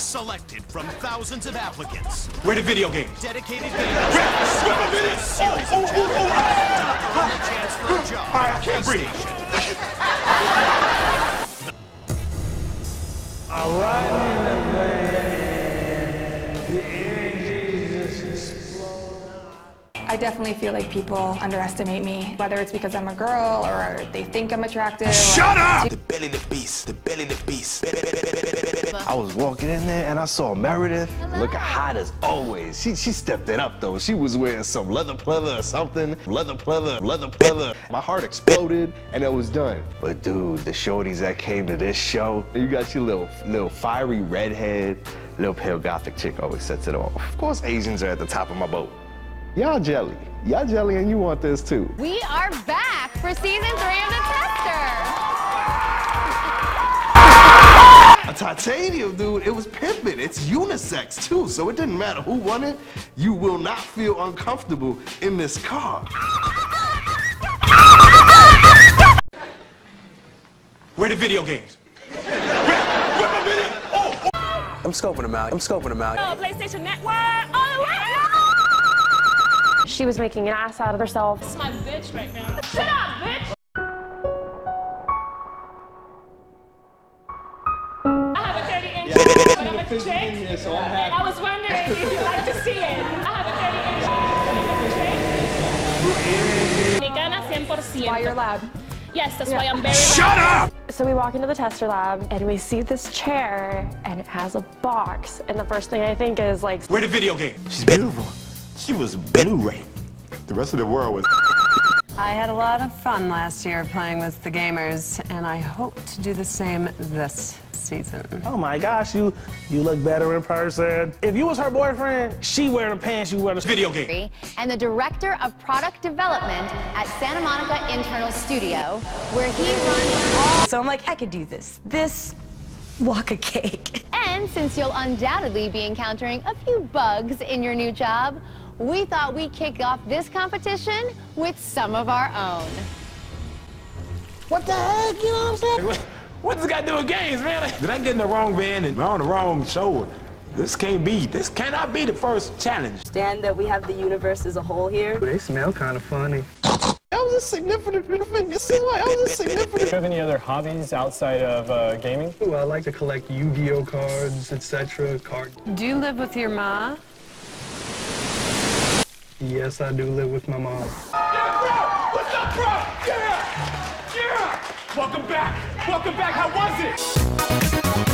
Selected from thousands of applicants. Where the video games? Dedicated gamers. Series of oh, oh, oh, challenges. Only chance for a job. I can't breathe. I definitely feel like people underestimate me, whether it's because I'm a girl or they think I'm attractive. Shut up! The belly the beast, the belly the beast. I was walking in there and I saw Meredith looking hot as always. She she stepped it up though. She was wearing some leather pleather or something. Leather pleather, leather pleather. My heart exploded and it was done. But dude, the shorties that came to this show, you got your little little fiery redhead, little pale gothic chick always sets it off. Of course Asians are at the top of my boat. Y'all jelly. Y'all jelly and you want this too. We are back for season three of The Tester. A titanium, dude, it was pimping. It's unisex too, so it didn't matter who won it. You will not feel uncomfortable in this car. Where the video games? I'm scoping them out. I'm scoping them out. Oh, PlayStation Network all the way. She was making an ass out of herself. It's my bitch right now. Shut up, bitch. But I'm a chick. And I was wondering if you'd like to see it. I have a 30 inch, but I'm a chick. Mexicana 100%. Why you're loud. Yes, that's why I'm very Shut up! So we walk into the tester lab and we see this chair and it has a box. And the first thing I think is like, Where the video game? She's beautiful. She was Blu-ray. The rest of the world was. I had a lot of fun last year playing with the gamers, and I hope to do the same this season. Oh my gosh, you you look better in person. If you was her boyfriend, she wearing the pants, you wear the Video game. And the Director of Product Development at Santa Monica Internal Studio, where he runs all. So I'm like, I could do this. This walk a cake. And since you'll undoubtedly be encountering a few bugs in your new job, we thought we'd kick off this competition with some of our own. What the heck, you know what I'm saying? What does it got to do with games, man? Did I get in the wrong van and on the wrong show? This can't be. This cannot be the first challenge. Understand that we have the universe as a whole here. They smell kind of funny. That was a significant thing. You see why? That was a significant Do you have any other hobbies outside of uh, gaming? Ooh, I like to collect Yu-Gi-Oh cards, etc. Card. Do you live with your ma? Yes, I do live with my mom. Yeah, bro! What's up, bro? Yeah! Yeah! Welcome back. Welcome back. How was it?